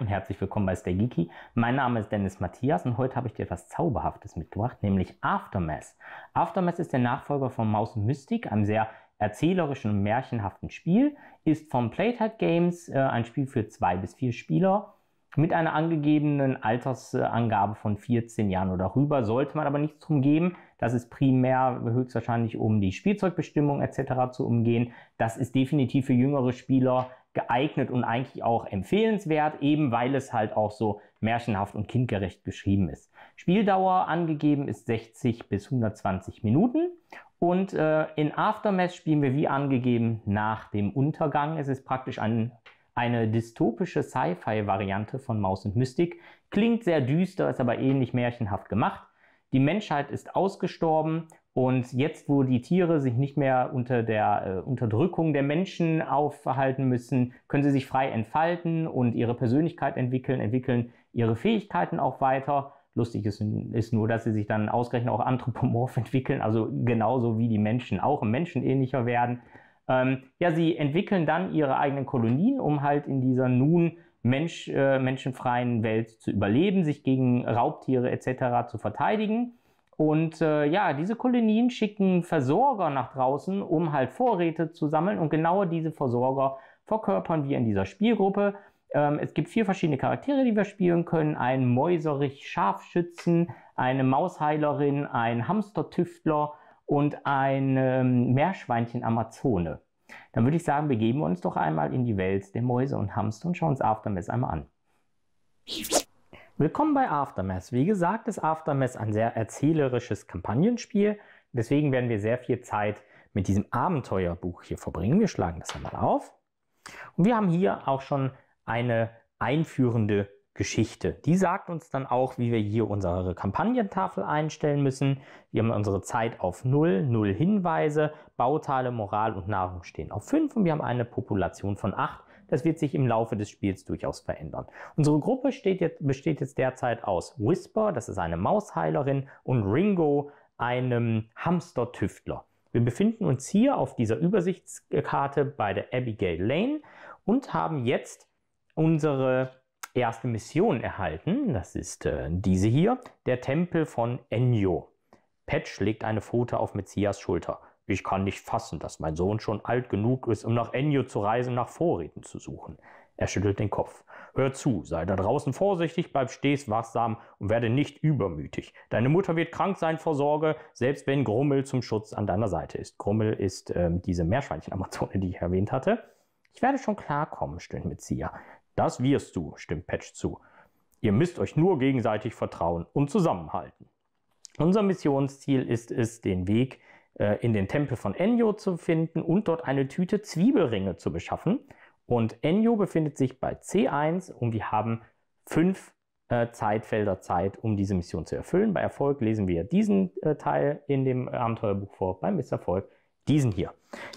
Und herzlich willkommen bei Stay Geeky. Mein Name ist Dennis Matthias und heute habe ich dir etwas Zauberhaftes mitgebracht, nämlich Aftermath. Aftermath ist der Nachfolger von Maus Mystic, einem sehr erzählerischen und märchenhaften Spiel, ist von Playtime Games äh, ein Spiel für zwei bis vier Spieler mit einer angegebenen Altersangabe von 14 Jahren oder darüber. Sollte man aber nichts drum geben. Das ist primär höchstwahrscheinlich, um die Spielzeugbestimmung etc. zu umgehen. Das ist definitiv für jüngere Spieler geeignet und eigentlich auch empfehlenswert, eben weil es halt auch so märchenhaft und kindgerecht geschrieben ist. Spieldauer angegeben ist 60 bis 120 Minuten und äh, in Aftermath spielen wir wie angegeben nach dem Untergang. Es ist praktisch ein, eine dystopische Sci-Fi-Variante von Maus und Mystik. Klingt sehr düster, ist aber ähnlich märchenhaft gemacht. Die Menschheit ist ausgestorben und jetzt, wo die Tiere sich nicht mehr unter der äh, Unterdrückung der Menschen aufhalten müssen, können sie sich frei entfalten und ihre Persönlichkeit entwickeln, entwickeln ihre Fähigkeiten auch weiter. Lustig ist, ist nur, dass sie sich dann ausgerechnet auch anthropomorph entwickeln, also genauso wie die Menschen auch menschenähnlicher werden. Ähm, ja, sie entwickeln dann ihre eigenen Kolonien, um halt in dieser nun Mensch, äh, menschenfreien Welt zu überleben, sich gegen Raubtiere etc. zu verteidigen. Und äh, ja, diese Kolonien schicken Versorger nach draußen, um halt Vorräte zu sammeln. Und genau diese Versorger verkörpern wir in dieser Spielgruppe. Ähm, es gibt vier verschiedene Charaktere, die wir spielen können. Ein Mäuserich-Scharfschützen, eine Mausheilerin, ein Hamstertüftler und ein ähm, Meerschweinchen-Amazone. Dann würde ich sagen, begeben wir uns doch einmal in die Welt der Mäuse und Hamster und schauen uns Aftermath einmal an. Willkommen bei Aftermath. Wie gesagt, ist Aftermath ein sehr erzählerisches Kampagnenspiel. Deswegen werden wir sehr viel Zeit mit diesem Abenteuerbuch hier verbringen. Wir schlagen das einmal auf. Und wir haben hier auch schon eine einführende Geschichte. Die sagt uns dann auch, wie wir hier unsere Kampagnentafel einstellen müssen. Wir haben unsere Zeit auf 0, 0 Hinweise, Bauteile, Moral und Nahrung stehen auf 5 und wir haben eine Population von 8 das wird sich im Laufe des Spiels durchaus verändern. Unsere Gruppe jetzt, besteht jetzt derzeit aus Whisper, das ist eine Mausheilerin, und Ringo, einem Hamster-Tüftler. Wir befinden uns hier auf dieser Übersichtskarte bei der Abigail Lane und haben jetzt unsere erste Mission erhalten. Das ist äh, diese hier, der Tempel von Enyo. Patch legt eine Pfote auf Metzias Schulter. Ich kann nicht fassen, dass mein Sohn schon alt genug ist, um nach Enyo zu reisen, nach Vorräten zu suchen. Er schüttelt den Kopf. Hör zu, sei da draußen vorsichtig, bleib stets wachsam und werde nicht übermütig. Deine Mutter wird krank sein vor Sorge, selbst wenn Grummel zum Schutz an deiner Seite ist. Grummel ist ähm, diese Meerschweinchen-Amazone, die ich erwähnt hatte. Ich werde schon klarkommen, stöhnt Metzia. Das wirst du, stimmt Patch zu. Ihr müsst euch nur gegenseitig vertrauen und zusammenhalten. Unser Missionsziel ist es, den Weg äh, in den Tempel von Enyo zu finden und dort eine Tüte Zwiebelringe zu beschaffen. Und Enyo befindet sich bei C1 und wir haben fünf äh, Zeitfelder Zeit, um diese Mission zu erfüllen. Bei Erfolg lesen wir diesen äh, Teil in dem Abenteuerbuch vor, beim Misserfolg diesen hier.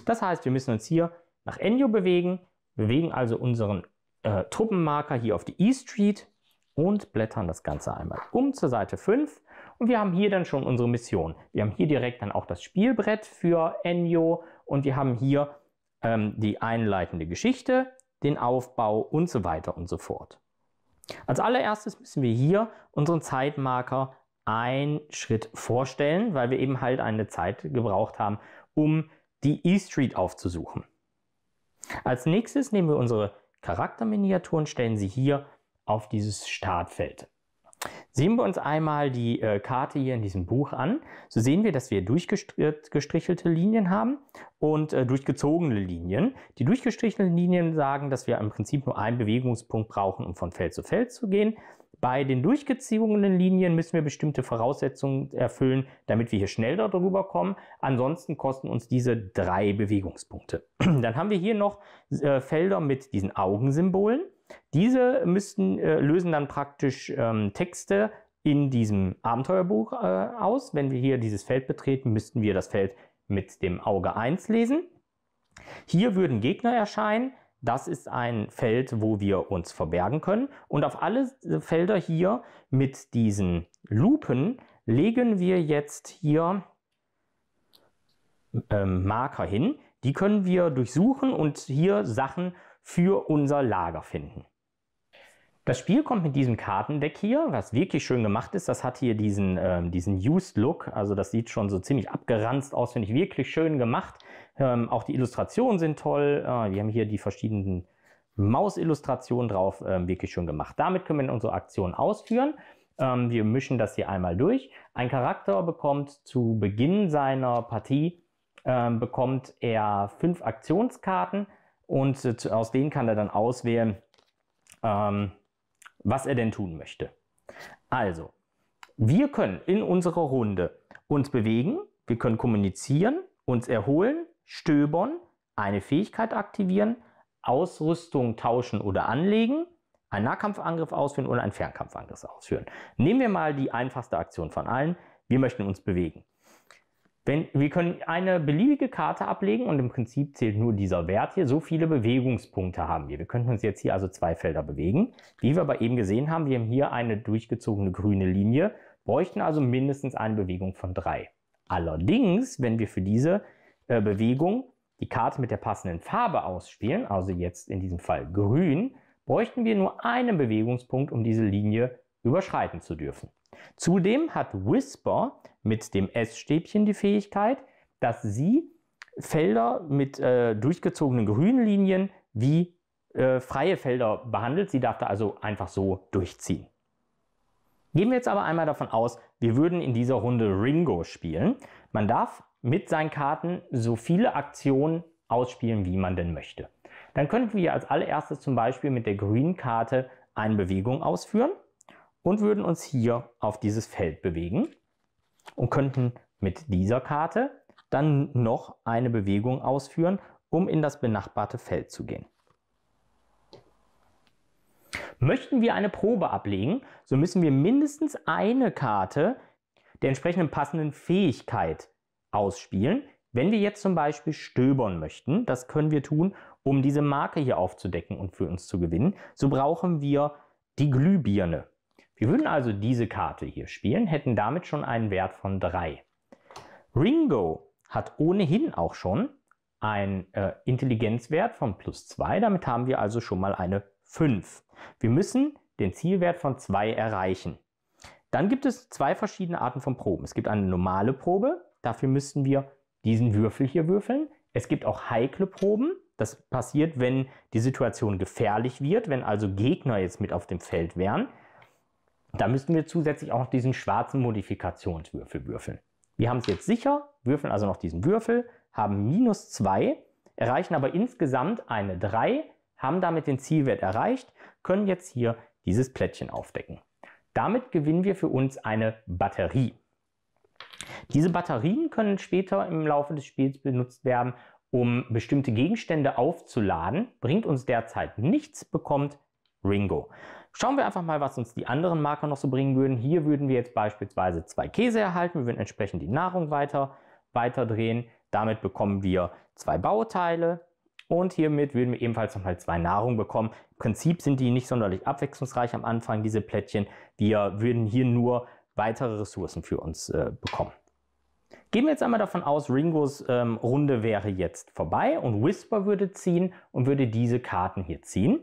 Das heißt, wir müssen uns hier nach Enyo bewegen, bewegen also unseren äh, Truppenmarker hier auf die E Street und blättern das Ganze einmal um zur Seite 5 und wir haben hier dann schon unsere Mission. Wir haben hier direkt dann auch das Spielbrett für Enyo und wir haben hier ähm, die einleitende Geschichte, den Aufbau und so weiter und so fort. Als allererstes müssen wir hier unseren Zeitmarker einen Schritt vorstellen, weil wir eben halt eine Zeit gebraucht haben, um die E-Street aufzusuchen. Als nächstes nehmen wir unsere Charakterminiaturen, stellen sie hier auf dieses Startfeld. Sehen wir uns einmal die äh, Karte hier in diesem Buch an, so sehen wir, dass wir durchgestrichelte Linien haben und äh, durchgezogene Linien. Die durchgestrichelten Linien sagen, dass wir im Prinzip nur einen Bewegungspunkt brauchen, um von Feld zu Feld zu gehen. Bei den durchgezogenen Linien müssen wir bestimmte Voraussetzungen erfüllen, damit wir hier schnell darüber kommen. Ansonsten kosten uns diese drei Bewegungspunkte. Dann haben wir hier noch äh, Felder mit diesen Augensymbolen. Diese müssten, äh, lösen dann praktisch ähm, Texte in diesem Abenteuerbuch äh, aus. Wenn wir hier dieses Feld betreten, müssten wir das Feld mit dem Auge 1 lesen. Hier würden Gegner erscheinen. Das ist ein Feld, wo wir uns verbergen können. Und auf alle Felder hier mit diesen Lupen legen wir jetzt hier ähm, Marker hin. Die können wir durchsuchen und hier Sachen für unser Lager finden. Das Spiel kommt mit diesem Kartendeck hier, was wirklich schön gemacht ist. Das hat hier diesen, ähm, diesen Used Look, also das sieht schon so ziemlich abgeranzt aus, finde ich wirklich schön gemacht. Ähm, auch die Illustrationen sind toll. Äh, wir haben hier die verschiedenen Mausillustrationen drauf, äh, wirklich schön gemacht. Damit können wir unsere Aktion ausführen. Ähm, wir mischen das hier einmal durch. Ein Charakter bekommt zu Beginn seiner Partie äh, bekommt er fünf Aktionskarten und aus denen kann er dann auswählen, ähm, was er denn tun möchte. Also, wir können in unserer Runde uns bewegen, wir können kommunizieren, uns erholen, stöbern, eine Fähigkeit aktivieren, Ausrüstung tauschen oder anlegen, einen Nahkampfangriff ausführen oder einen Fernkampfangriff ausführen. Nehmen wir mal die einfachste Aktion von allen. Wir möchten uns bewegen. Wenn, wir können eine beliebige Karte ablegen und im Prinzip zählt nur dieser Wert hier. So viele Bewegungspunkte haben wir. Wir könnten uns jetzt hier also zwei Felder bewegen. Wie wir aber eben gesehen haben, wir haben hier eine durchgezogene grüne Linie, bräuchten also mindestens eine Bewegung von drei. Allerdings, wenn wir für diese äh, Bewegung die Karte mit der passenden Farbe ausspielen, also jetzt in diesem Fall grün, bräuchten wir nur einen Bewegungspunkt, um diese Linie überschreiten zu dürfen. Zudem hat Whisper mit dem S-Stäbchen die Fähigkeit, dass sie Felder mit äh, durchgezogenen grünen Linien wie äh, freie Felder behandelt. Sie darf da also einfach so durchziehen. Gehen wir jetzt aber einmal davon aus, wir würden in dieser Runde Ringo spielen. Man darf mit seinen Karten so viele Aktionen ausspielen, wie man denn möchte. Dann könnten wir als allererstes zum Beispiel mit der grünen Karte eine Bewegung ausführen und würden uns hier auf dieses Feld bewegen und könnten mit dieser Karte dann noch eine Bewegung ausführen, um in das benachbarte Feld zu gehen. Möchten wir eine Probe ablegen, so müssen wir mindestens eine Karte der entsprechenden passenden Fähigkeit ausspielen. Wenn wir jetzt zum Beispiel stöbern möchten, das können wir tun, um diese Marke hier aufzudecken und für uns zu gewinnen, so brauchen wir die Glühbirne. Wir würden also diese Karte hier spielen, hätten damit schon einen Wert von 3. Ringo hat ohnehin auch schon einen äh, Intelligenzwert von plus 2, damit haben wir also schon mal eine 5. Wir müssen den Zielwert von 2 erreichen. Dann gibt es zwei verschiedene Arten von Proben. Es gibt eine normale Probe, dafür müssen wir diesen Würfel hier würfeln. Es gibt auch heikle Proben. Das passiert, wenn die Situation gefährlich wird, wenn also Gegner jetzt mit auf dem Feld wären. Da müssten wir zusätzlich auch noch diesen schwarzen Modifikationswürfel würfeln. Wir haben es jetzt sicher, würfeln also noch diesen Würfel, haben minus 2, erreichen aber insgesamt eine 3, haben damit den Zielwert erreicht, können jetzt hier dieses Plättchen aufdecken. Damit gewinnen wir für uns eine Batterie. Diese Batterien können später im Laufe des Spiels benutzt werden, um bestimmte Gegenstände aufzuladen. Bringt uns derzeit nichts, bekommt Ringo. Schauen wir einfach mal, was uns die anderen Marker noch so bringen würden. Hier würden wir jetzt beispielsweise zwei Käse erhalten. Wir würden entsprechend die Nahrung weiter, weiter drehen. Damit bekommen wir zwei Bauteile. Und hiermit würden wir ebenfalls nochmal zwei Nahrung bekommen. Im Prinzip sind die nicht sonderlich abwechslungsreich am Anfang, diese Plättchen. Wir würden hier nur weitere Ressourcen für uns äh, bekommen. Gehen wir jetzt einmal davon aus, Ringos ähm, Runde wäre jetzt vorbei und Whisper würde ziehen und würde diese Karten hier ziehen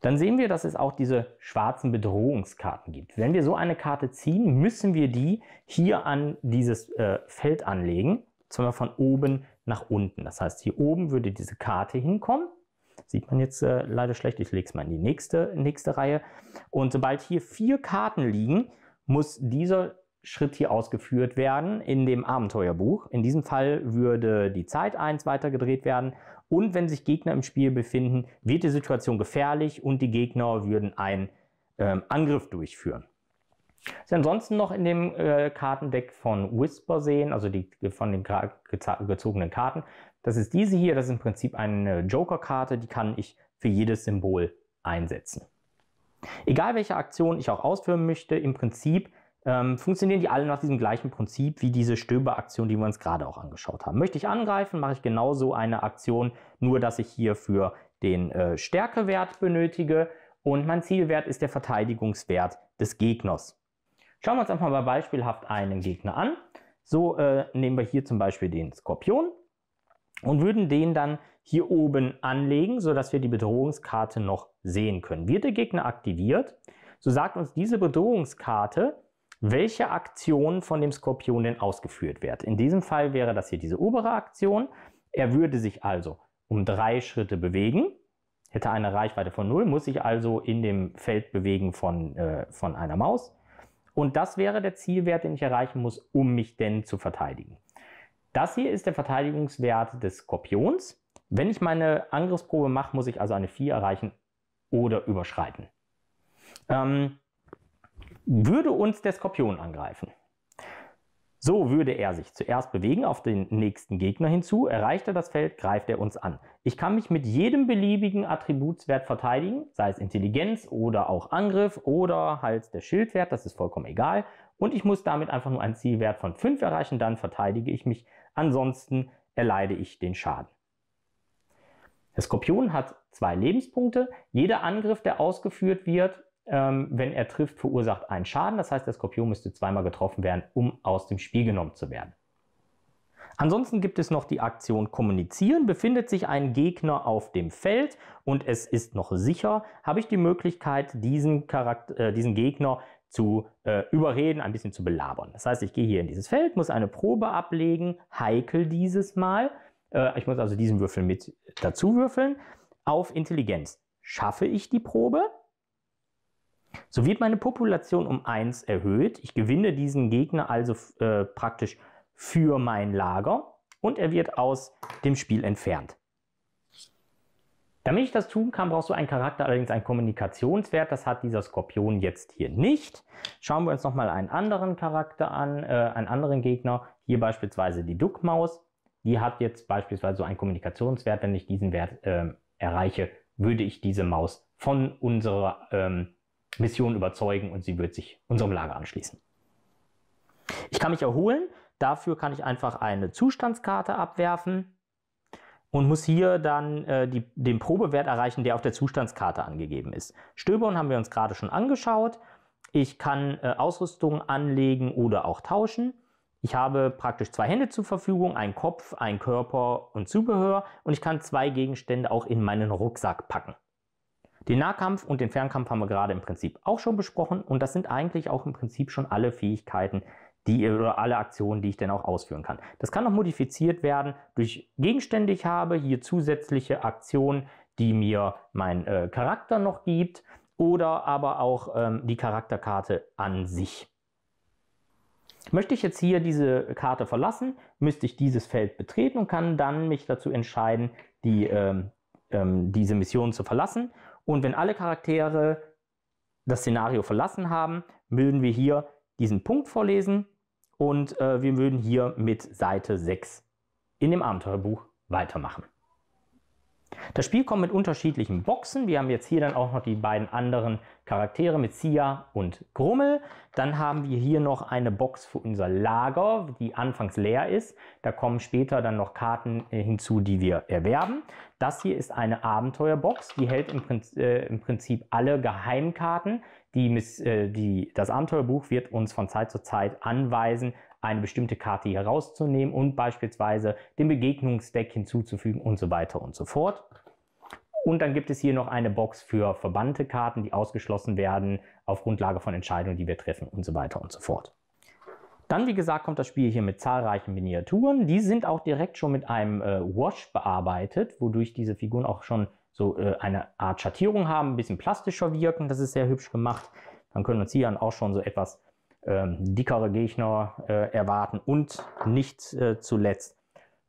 dann sehen wir, dass es auch diese schwarzen Bedrohungskarten gibt. Wenn wir so eine Karte ziehen, müssen wir die hier an dieses äh, Feld anlegen, zwar von oben nach unten. Das heißt, hier oben würde diese Karte hinkommen. Sieht man jetzt äh, leider schlecht, ich lege es mal in die nächste, nächste Reihe. Und sobald hier vier Karten liegen, muss dieser Schritt hier ausgeführt werden in dem Abenteuerbuch. In diesem Fall würde die Zeit 1 weitergedreht werden und wenn sich Gegner im Spiel befinden, wird die Situation gefährlich und die Gegner würden einen ähm, Angriff durchführen. Was wir ansonsten noch in dem äh, Kartendeck von Whisper sehen, also die von den gezogenen Karten, das ist diese hier, das ist im Prinzip eine Joker-Karte, die kann ich für jedes Symbol einsetzen. Egal welche Aktion ich auch ausführen möchte, im Prinzip ähm, funktionieren die alle nach diesem gleichen Prinzip wie diese Stöberaktion, die wir uns gerade auch angeschaut haben. Möchte ich angreifen, mache ich genauso eine Aktion, nur dass ich hier für den äh, Stärkewert benötige und mein Zielwert ist der Verteidigungswert des Gegners. Schauen wir uns einfach mal beispielhaft einen Gegner an. So äh, nehmen wir hier zum Beispiel den Skorpion und würden den dann hier oben anlegen, sodass wir die Bedrohungskarte noch sehen können. Wird der Gegner aktiviert, so sagt uns diese Bedrohungskarte, welche Aktion von dem Skorpion denn ausgeführt wird. In diesem Fall wäre das hier diese obere Aktion. Er würde sich also um drei Schritte bewegen, hätte eine Reichweite von 0, muss sich also in dem Feld bewegen von, äh, von einer Maus. Und das wäre der Zielwert, den ich erreichen muss, um mich denn zu verteidigen. Das hier ist der Verteidigungswert des Skorpions. Wenn ich meine Angriffsprobe mache, muss ich also eine 4 erreichen oder überschreiten. Ähm, würde uns der Skorpion angreifen, so würde er sich zuerst bewegen auf den nächsten Gegner hinzu, erreicht er das Feld, greift er uns an. Ich kann mich mit jedem beliebigen Attributswert verteidigen, sei es Intelligenz oder auch Angriff oder halt der Schildwert, das ist vollkommen egal. Und ich muss damit einfach nur einen Zielwert von 5 erreichen, dann verteidige ich mich, ansonsten erleide ich den Schaden. Der Skorpion hat zwei Lebenspunkte. Jeder Angriff, der ausgeführt wird, ähm, wenn er trifft, verursacht einen Schaden. Das heißt, der Skorpion müsste zweimal getroffen werden, um aus dem Spiel genommen zu werden. Ansonsten gibt es noch die Aktion Kommunizieren. Befindet sich ein Gegner auf dem Feld und es ist noch sicher, habe ich die Möglichkeit, diesen, äh, diesen Gegner zu äh, überreden, ein bisschen zu belabern. Das heißt, ich gehe hier in dieses Feld, muss eine Probe ablegen, heikel dieses Mal. Äh, ich muss also diesen Würfel mit dazu würfeln. Auf Intelligenz schaffe ich die Probe, so wird meine Population um 1 erhöht. Ich gewinne diesen Gegner also äh, praktisch für mein Lager und er wird aus dem Spiel entfernt. Damit ich das tun kann, brauchst du einen Charakter, allerdings einen Kommunikationswert. Das hat dieser Skorpion jetzt hier nicht. Schauen wir uns nochmal einen anderen Charakter an, äh, einen anderen Gegner. Hier beispielsweise die Duckmaus. Die hat jetzt beispielsweise so einen Kommunikationswert. Wenn ich diesen Wert äh, erreiche, würde ich diese Maus von unserer ähm, Mission überzeugen und sie wird sich unserem Lager anschließen. Ich kann mich erholen. Dafür kann ich einfach eine Zustandskarte abwerfen und muss hier dann äh, die, den Probewert erreichen, der auf der Zustandskarte angegeben ist. Stöbern haben wir uns gerade schon angeschaut. Ich kann äh, Ausrüstung anlegen oder auch tauschen. Ich habe praktisch zwei Hände zur Verfügung, einen Kopf, einen Körper und Zubehör und ich kann zwei Gegenstände auch in meinen Rucksack packen. Den Nahkampf und den Fernkampf haben wir gerade im Prinzip auch schon besprochen und das sind eigentlich auch im Prinzip schon alle Fähigkeiten, die oder alle Aktionen, die ich dann auch ausführen kann. Das kann noch modifiziert werden durch Gegenstände, ich habe, hier zusätzliche Aktionen, die mir mein äh, Charakter noch gibt oder aber auch ähm, die Charakterkarte an sich. Möchte ich jetzt hier diese Karte verlassen, müsste ich dieses Feld betreten und kann dann mich dazu entscheiden, die, ähm, ähm, diese Mission zu verlassen und wenn alle Charaktere das Szenario verlassen haben, würden wir hier diesen Punkt vorlesen und äh, wir würden hier mit Seite 6 in dem Abenteuerbuch weitermachen. Das Spiel kommt mit unterschiedlichen Boxen. Wir haben jetzt hier dann auch noch die beiden anderen Charaktere mit Sia und Grummel. Dann haben wir hier noch eine Box für unser Lager, die anfangs leer ist. Da kommen später dann noch Karten äh, hinzu, die wir erwerben. Das hier ist eine Abenteuerbox, die hält im, Prinzip, äh, im Prinzip alle Geheimkarten. Die, äh, die, das Abenteuerbuch wird uns von Zeit zu Zeit anweisen, eine bestimmte Karte hier rauszunehmen und beispielsweise den Begegnungsdeck hinzuzufügen und so weiter und so fort. Und dann gibt es hier noch eine Box für verbannte Karten, die ausgeschlossen werden auf Grundlage von Entscheidungen, die wir treffen und so weiter und so fort. Dann, wie gesagt, kommt das Spiel hier mit zahlreichen Miniaturen. Die sind auch direkt schon mit einem äh, Wash bearbeitet, wodurch diese Figuren auch schon so äh, eine Art Schattierung haben, ein bisschen plastischer wirken. Das ist sehr hübsch gemacht. Dann können uns hier dann auch schon so etwas dickere Gegner äh, erwarten und nicht äh, zuletzt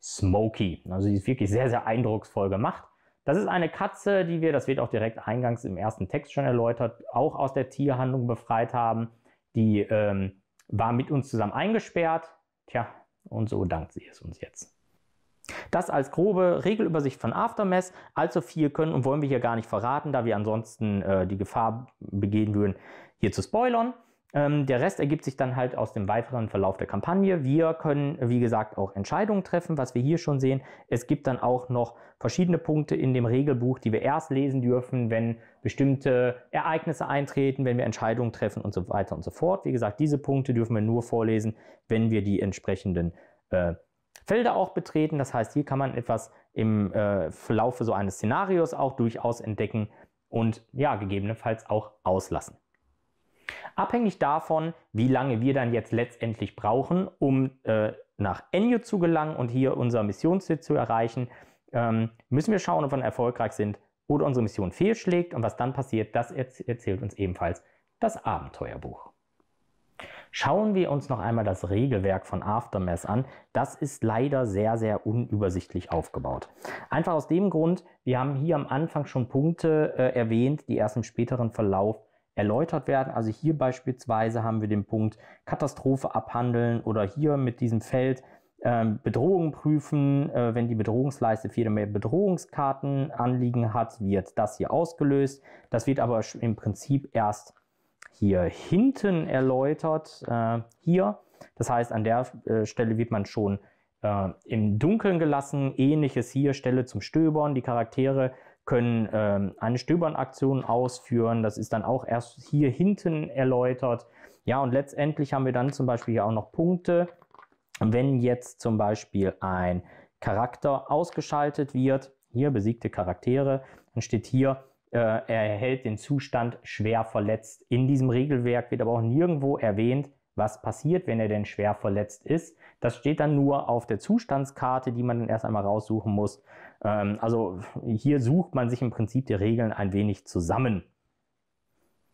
Smoky. Also die ist wirklich sehr, sehr eindrucksvoll gemacht. Das ist eine Katze, die wir, das wird auch direkt eingangs im ersten Text schon erläutert, auch aus der Tierhandlung befreit haben. Die ähm, war mit uns zusammen eingesperrt. Tja, und so dankt sie es uns jetzt. Das als grobe Regelübersicht von Aftermath. Allzu viel können und wollen wir hier gar nicht verraten, da wir ansonsten äh, die Gefahr begehen würden, hier zu spoilern. Ähm, der Rest ergibt sich dann halt aus dem weiteren Verlauf der Kampagne. Wir können, wie gesagt, auch Entscheidungen treffen, was wir hier schon sehen. Es gibt dann auch noch verschiedene Punkte in dem Regelbuch, die wir erst lesen dürfen, wenn bestimmte Ereignisse eintreten, wenn wir Entscheidungen treffen und so weiter und so fort. Wie gesagt, diese Punkte dürfen wir nur vorlesen, wenn wir die entsprechenden äh, Felder auch betreten. Das heißt, hier kann man etwas im äh, Verlaufe so eines Szenarios auch durchaus entdecken und ja, gegebenenfalls auch auslassen. Abhängig davon, wie lange wir dann jetzt letztendlich brauchen, um äh, nach Enyo zu gelangen und hier unser Missionsziel zu erreichen, ähm, müssen wir schauen, ob wir erfolgreich sind oder unsere Mission fehlschlägt. Und was dann passiert, das erzählt uns ebenfalls das Abenteuerbuch. Schauen wir uns noch einmal das Regelwerk von Aftermath an. Das ist leider sehr, sehr unübersichtlich aufgebaut. Einfach aus dem Grund, wir haben hier am Anfang schon Punkte äh, erwähnt, die erst im späteren Verlauf erläutert werden. Also hier beispielsweise haben wir den Punkt Katastrophe abhandeln oder hier mit diesem Feld ähm, Bedrohungen prüfen. Äh, wenn die Bedrohungsleiste vier oder mehr Bedrohungskarten anliegen hat, wird das hier ausgelöst. Das wird aber im Prinzip erst hier hinten erläutert. Äh, hier. Das heißt, an der äh, Stelle wird man schon äh, im Dunkeln gelassen. Ähnliches hier, Stelle zum Stöbern. Die Charaktere können ähm, eine Stöbernaktion ausführen. Das ist dann auch erst hier hinten erläutert. Ja, und letztendlich haben wir dann zum Beispiel hier auch noch Punkte. Wenn jetzt zum Beispiel ein Charakter ausgeschaltet wird, hier besiegte Charaktere, dann steht hier, äh, er erhält den Zustand schwer verletzt. In diesem Regelwerk wird aber auch nirgendwo erwähnt, was passiert, wenn er denn schwer verletzt ist. Das steht dann nur auf der Zustandskarte, die man dann erst einmal raussuchen muss. Ähm, also hier sucht man sich im Prinzip die Regeln ein wenig zusammen.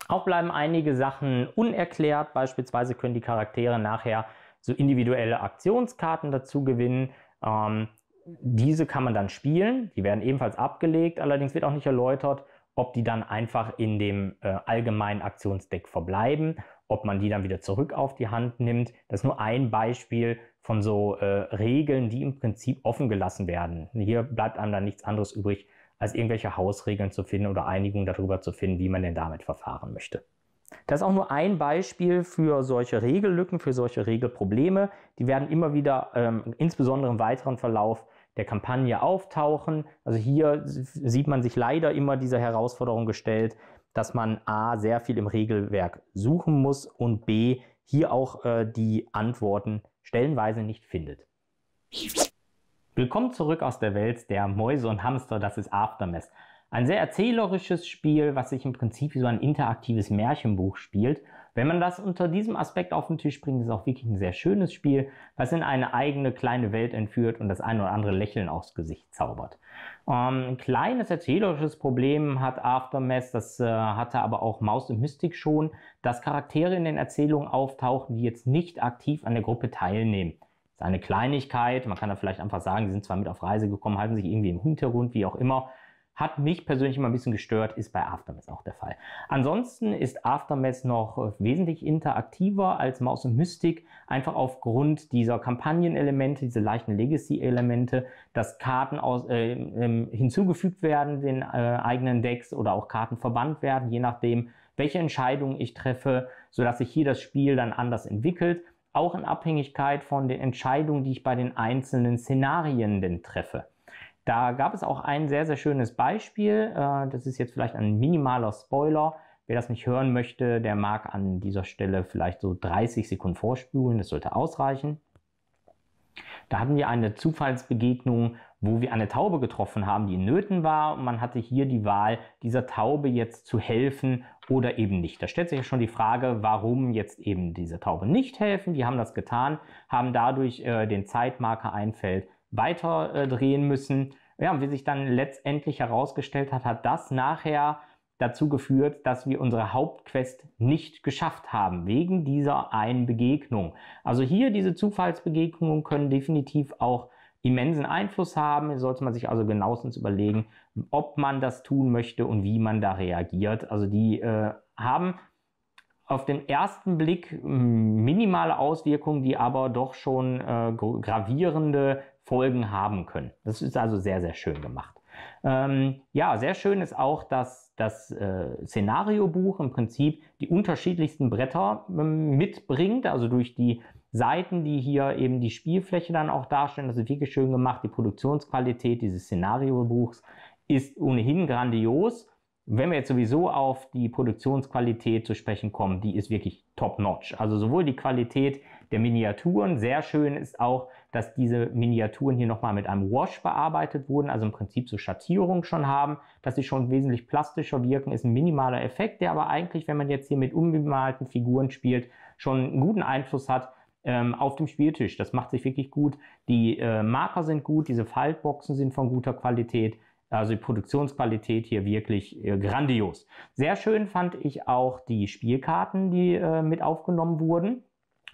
Auch bleiben einige Sachen unerklärt. Beispielsweise können die Charaktere nachher so individuelle Aktionskarten dazu gewinnen. Ähm, diese kann man dann spielen. Die werden ebenfalls abgelegt. Allerdings wird auch nicht erläutert, ob die dann einfach in dem äh, allgemeinen Aktionsdeck verbleiben, ob man die dann wieder zurück auf die Hand nimmt. Das ist nur ein Beispiel von so äh, Regeln, die im Prinzip offen gelassen werden. Hier bleibt einem dann nichts anderes übrig, als irgendwelche Hausregeln zu finden oder Einigungen darüber zu finden, wie man denn damit verfahren möchte. Das ist auch nur ein Beispiel für solche Regellücken, für solche Regelprobleme. Die werden immer wieder, ähm, insbesondere im weiteren Verlauf, der Kampagne auftauchen. Also hier sieht man sich leider immer dieser Herausforderung gestellt, dass man A sehr viel im Regelwerk suchen muss und B hier auch äh, die Antworten stellenweise nicht findet. Willkommen zurück aus der Welt der Mäuse und Hamster, das ist Aftermath. Ein sehr erzählerisches Spiel, was sich im Prinzip wie so ein interaktives Märchenbuch spielt wenn man das unter diesem Aspekt auf den Tisch bringt, ist es auch wirklich ein sehr schönes Spiel, was in eine eigene kleine Welt entführt und das ein oder andere Lächeln aufs Gesicht zaubert. Ähm, ein kleines erzählerisches Problem hat Aftermath, das äh, hatte aber auch Maus und Mystic schon, dass Charaktere in den Erzählungen auftauchen, die jetzt nicht aktiv an der Gruppe teilnehmen. Das ist eine Kleinigkeit, man kann da vielleicht einfach sagen, die sind zwar mit auf Reise gekommen, halten sich irgendwie im Hintergrund, wie auch immer, hat mich persönlich immer ein bisschen gestört, ist bei Aftermath auch der Fall. Ansonsten ist Aftermath noch äh, wesentlich interaktiver als Maus und Mystic, einfach aufgrund dieser Kampagnenelemente, diese leichten Legacy-Elemente, dass Karten aus, äh, äh, hinzugefügt werden, den äh, eigenen Decks oder auch Karten verbannt werden, je nachdem, welche Entscheidungen ich treffe, sodass sich hier das Spiel dann anders entwickelt, auch in Abhängigkeit von den Entscheidungen, die ich bei den einzelnen Szenarien denn treffe. Da gab es auch ein sehr, sehr schönes Beispiel. Äh, das ist jetzt vielleicht ein minimaler Spoiler. Wer das nicht hören möchte, der mag an dieser Stelle vielleicht so 30 Sekunden vorspulen. Das sollte ausreichen. Da hatten wir eine Zufallsbegegnung, wo wir eine Taube getroffen haben, die in Nöten war. Und man hatte hier die Wahl, dieser Taube jetzt zu helfen oder eben nicht. Da stellt sich ja schon die Frage, warum jetzt eben diese Taube nicht helfen. Die haben das getan, haben dadurch äh, den Zeitmarker einfällt weiter äh, drehen müssen. Ja, und wie sich dann letztendlich herausgestellt hat, hat das nachher dazu geführt, dass wir unsere Hauptquest nicht geschafft haben, wegen dieser einen Begegnung. Also hier diese Zufallsbegegnungen können definitiv auch immensen Einfluss haben. Hier sollte man sich also genauestens überlegen, ob man das tun möchte und wie man da reagiert. Also die äh, haben auf den ersten Blick minimale Auswirkungen, die aber doch schon äh, gravierende Folgen haben können. Das ist also sehr, sehr schön gemacht. Ähm, ja, sehr schön ist auch, dass das äh, Szenariobuch im Prinzip die unterschiedlichsten Bretter ähm, mitbringt, also durch die Seiten, die hier eben die Spielfläche dann auch darstellen. Das ist wirklich schön gemacht. Die Produktionsqualität dieses Szenariobuchs ist ohnehin grandios. Wenn wir jetzt sowieso auf die Produktionsqualität zu sprechen kommen, die ist wirklich top-notch. Also sowohl die Qualität der Miniaturen. Sehr schön ist auch, dass diese Miniaturen hier nochmal mit einem Wash bearbeitet wurden, also im Prinzip so Schattierung schon haben, dass sie schon wesentlich plastischer wirken, ist ein minimaler Effekt, der aber eigentlich, wenn man jetzt hier mit unbemalten Figuren spielt, schon einen guten Einfluss hat ähm, auf dem Spieltisch. Das macht sich wirklich gut. Die äh, Marker sind gut, diese Faltboxen sind von guter Qualität. Also die Produktionsqualität hier wirklich äh, grandios. Sehr schön fand ich auch die Spielkarten, die äh, mit aufgenommen wurden,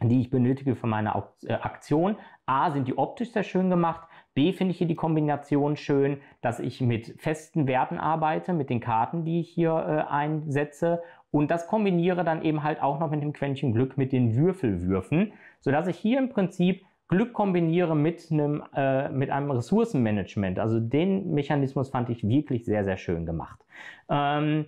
die ich benötige für meine äh, Aktion. A, sind die optisch sehr schön gemacht. B, finde ich hier die Kombination schön, dass ich mit festen Werten arbeite, mit den Karten, die ich hier äh, einsetze. Und das kombiniere dann eben halt auch noch mit dem Quäntchen Glück mit den Würfelwürfen, sodass ich hier im Prinzip Glück kombiniere mit einem, äh, mit einem Ressourcenmanagement. Also den Mechanismus fand ich wirklich sehr, sehr schön gemacht. Ähm,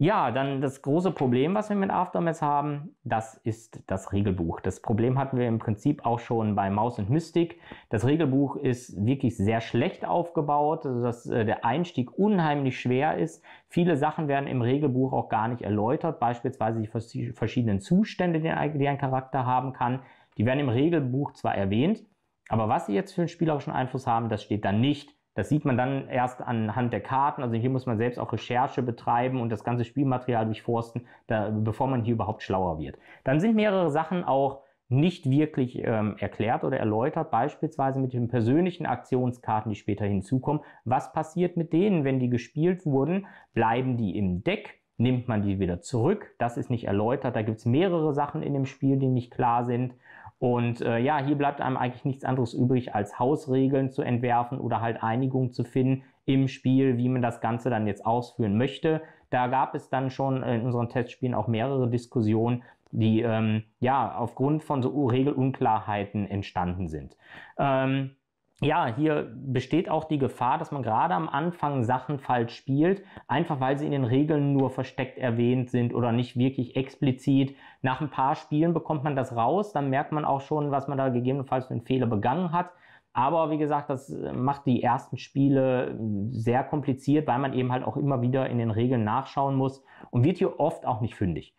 ja, dann das große Problem, was wir mit Aftermath haben, das ist das Regelbuch. Das Problem hatten wir im Prinzip auch schon bei Maus und Mystik. Das Regelbuch ist wirklich sehr schlecht aufgebaut, also dass äh, der Einstieg unheimlich schwer ist. Viele Sachen werden im Regelbuch auch gar nicht erläutert, beispielsweise die verschiedenen Zustände, die ein, Charakter haben kann. Die werden im Regelbuch zwar erwähnt, aber was sie jetzt für einen spielerischen Einfluss haben, das steht dann nicht. Das sieht man dann erst anhand der Karten. Also hier muss man selbst auch Recherche betreiben und das ganze Spielmaterial durchforsten, da, bevor man hier überhaupt schlauer wird. Dann sind mehrere Sachen auch nicht wirklich ähm, erklärt oder erläutert, beispielsweise mit den persönlichen Aktionskarten, die später hinzukommen. Was passiert mit denen, wenn die gespielt wurden? Bleiben die im Deck? Nimmt man die wieder zurück? Das ist nicht erläutert. Da gibt es mehrere Sachen in dem Spiel, die nicht klar sind. Und äh, ja, hier bleibt einem eigentlich nichts anderes übrig, als Hausregeln zu entwerfen oder halt Einigung zu finden im Spiel, wie man das Ganze dann jetzt ausführen möchte. Da gab es dann schon in unseren Testspielen auch mehrere Diskussionen, die ähm, ja aufgrund von so Regelunklarheiten entstanden sind. Ähm, ja, hier besteht auch die Gefahr, dass man gerade am Anfang Sachen falsch spielt, einfach weil sie in den Regeln nur versteckt erwähnt sind oder nicht wirklich explizit. Nach ein paar Spielen bekommt man das raus, dann merkt man auch schon, was man da gegebenenfalls für einen Fehler begangen hat. Aber wie gesagt, das macht die ersten Spiele sehr kompliziert, weil man eben halt auch immer wieder in den Regeln nachschauen muss und wird hier oft auch nicht fündig.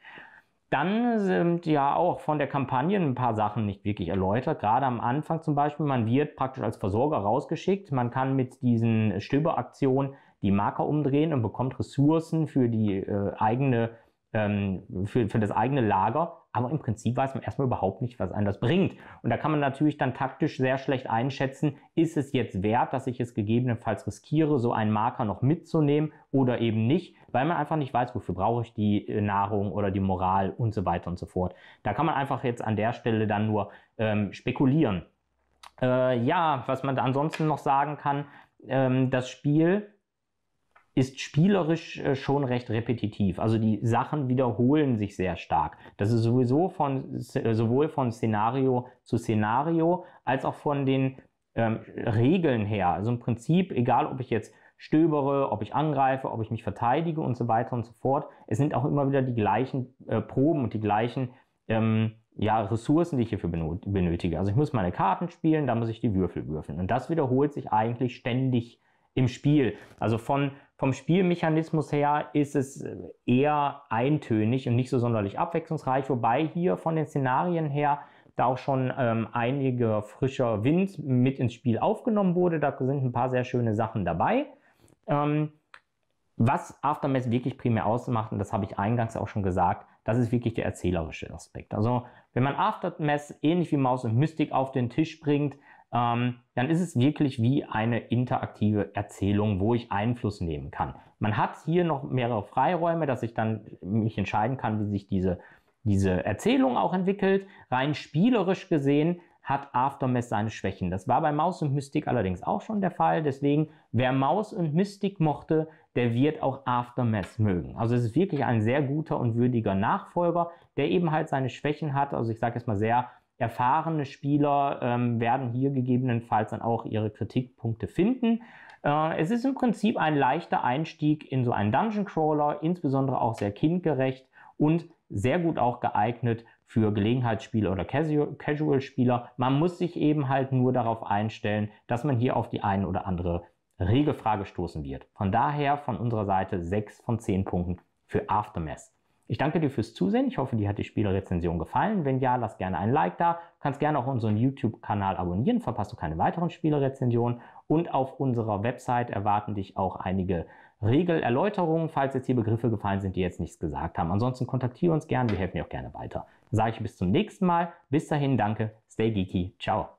Dann sind ja auch von der Kampagne ein paar Sachen nicht wirklich erläutert. Gerade am Anfang zum Beispiel, man wird praktisch als Versorger rausgeschickt. Man kann mit diesen Stöberaktionen die Marker umdrehen und bekommt Ressourcen für die äh, eigene ähm, für, für das eigene Lager, aber im Prinzip weiß man erstmal überhaupt nicht, was einem das bringt. Und da kann man natürlich dann taktisch sehr schlecht einschätzen, ist es jetzt wert, dass ich es gegebenenfalls riskiere, so einen Marker noch mitzunehmen oder eben nicht, weil man einfach nicht weiß, wofür brauche ich die äh, Nahrung oder die Moral und so weiter und so fort. Da kann man einfach jetzt an der Stelle dann nur ähm, spekulieren. Äh, ja, was man da ansonsten noch sagen kann, ähm, das Spiel ist spielerisch äh, schon recht repetitiv. Also die Sachen wiederholen sich sehr stark. Das ist sowieso von, äh, sowohl von Szenario zu Szenario als auch von den ähm, Regeln her. Also im Prinzip, egal ob ich jetzt stöbere, ob ich angreife, ob ich mich verteidige und so weiter und so fort. Es sind auch immer wieder die gleichen äh, Proben und die gleichen ähm, ja, Ressourcen, die ich hierfür benötige. Also ich muss meine Karten spielen, da muss ich die Würfel würfeln. Und das wiederholt sich eigentlich ständig im Spiel. Also von, vom Spielmechanismus her ist es äh, eher eintönig und nicht so sonderlich abwechslungsreich, wobei hier von den Szenarien her da auch schon ähm, einige frischer Wind mit ins Spiel aufgenommen wurde. Da sind ein paar sehr schöne Sachen dabei. Ähm, was Aftermath wirklich primär ausmacht, und das habe ich eingangs auch schon gesagt, das ist wirklich der erzählerische Aspekt. Also wenn man Aftermath ähnlich wie Maus und Mystik auf den Tisch bringt, ähm, dann ist es wirklich wie eine interaktive Erzählung, wo ich Einfluss nehmen kann. Man hat hier noch mehrere Freiräume, dass ich dann mich entscheiden kann, wie sich diese, diese Erzählung auch entwickelt. Rein spielerisch gesehen hat Aftermath seine Schwächen. Das war bei Maus und Mystik allerdings auch schon der Fall. Deswegen, wer Maus und Mystik mochte, der wird auch Aftermath mögen. Also es ist wirklich ein sehr guter und würdiger Nachfolger, der eben halt seine Schwächen hat. Also ich sage jetzt mal sehr erfahrene Spieler ähm, werden hier gegebenenfalls dann auch ihre Kritikpunkte finden. Äh, es ist im Prinzip ein leichter Einstieg in so einen Dungeon Crawler, insbesondere auch sehr kindgerecht und sehr gut auch geeignet für Gelegenheitsspieler oder Casual-Spieler. Man muss sich eben halt nur darauf einstellen, dass man hier auf die eine oder andere Regelfrage stoßen wird. Von daher von unserer Seite 6 von 10 Punkten für Aftermath. Ich danke dir fürs Zusehen. Ich hoffe, dir hat die Spielerezension gefallen. Wenn ja, lass gerne ein Like da. Du kannst gerne auch unseren YouTube-Kanal abonnieren, verpasst du keine weiteren Spielerezensionen. Und auf unserer Website erwarten dich auch einige Regelerläuterungen, falls jetzt hier Begriffe gefallen sind, die jetzt nichts gesagt haben. Ansonsten kontaktiere uns gerne, wir helfen dir auch gerne weiter. Sage ich bis zum nächsten Mal. Bis dahin, danke, stay geeky, ciao.